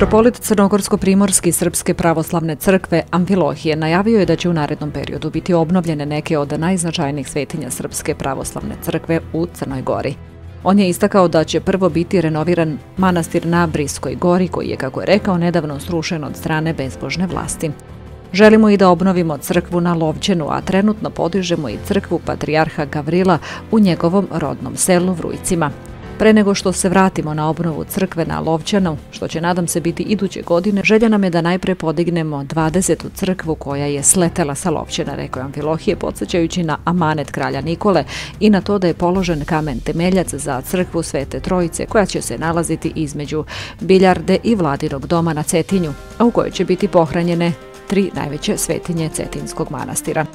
Mitropolit Crnogorsko-Primorski Srpske pravoslavne crkve Amfilohije najavio je da će u narednom periodu biti obnovljene neke od najznačajnijih svetinja Srpske pravoslavne crkve u Crnoj Gori. On je istakao da će prvo biti renoviran manastir na Briskoj gori, koji je, kako je rekao, nedavno srušen od strane bezbožne vlasti. Želimo i da obnovimo crkvu na Lovćenu, a trenutno podižemo i crkvu Patrijarha Gavrila u njegovom rodnom selu Vrujcima. Pre nego što se vratimo na obnovu crkve na Lovćanu, što će nadam se biti iduće godine, želja nam je da najpre podignemo 20. crkvu koja je sletela sa Lovćana, rekao je Amfilohije, podsjećajući na amanet kralja Nikole i na to da je položen kamen temeljac za crkvu Svete Trojice koja će se nalaziti između Biljarde i Vladinog doma na Cetinju, a u kojoj će biti pohranjene tri najveće svetinje Cetinskog manastira.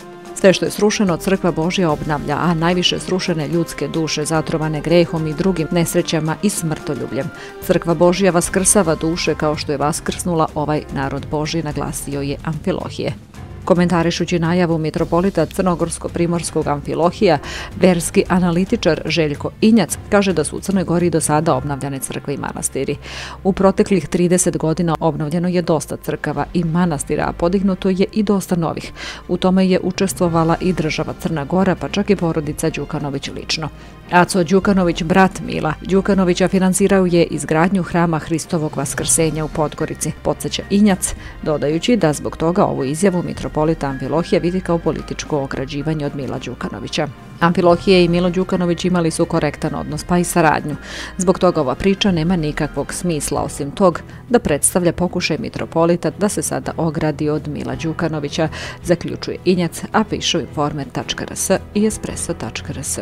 Sve što je srušeno, crkva Božja obnavlja, a najviše srušene ljudske duše zatrovane grehom i drugim nesrećama i smrtoljubljem. Crkva Božja vaskrsava duše kao što je vaskrsnula ovaj narod Božji, naglasio je Amfilohije. Komentarišući najavu mitropolita Crnogorsko-Primorskog Amfilohija, verski analitičar Željko Injac kaže da su u Crnoj Gori do sada obnavljane crkve i manastiri. U proteklih 30 godina obnovljeno je dosta crkava i manastira, a podignuto je i dosta novih. U tome je učestvovala i država Crna Gora, pa čak i porodica Đukanović lično. Aco Đukanović, brat Mila Đukanovića, finansirao je izgradnju hrama Hristovog vaskrsenja u Podgorici, podsjeća Injac, dodajući da zbog toga ovu izjavu mitropolita Amfilohija vidi kao političko ograđivanje od Mila Đukanovića. Amfilohije i Milo Đukanović imali su korektan odnos pa i saradnju. Zbog toga ova priča nema nikakvog smisla osim tog da predstavlja pokušaj mitropolita da se sada ogradi od Mila Đukanovića, zaključuje Injac, a pišu informer.rs i espresso.rs.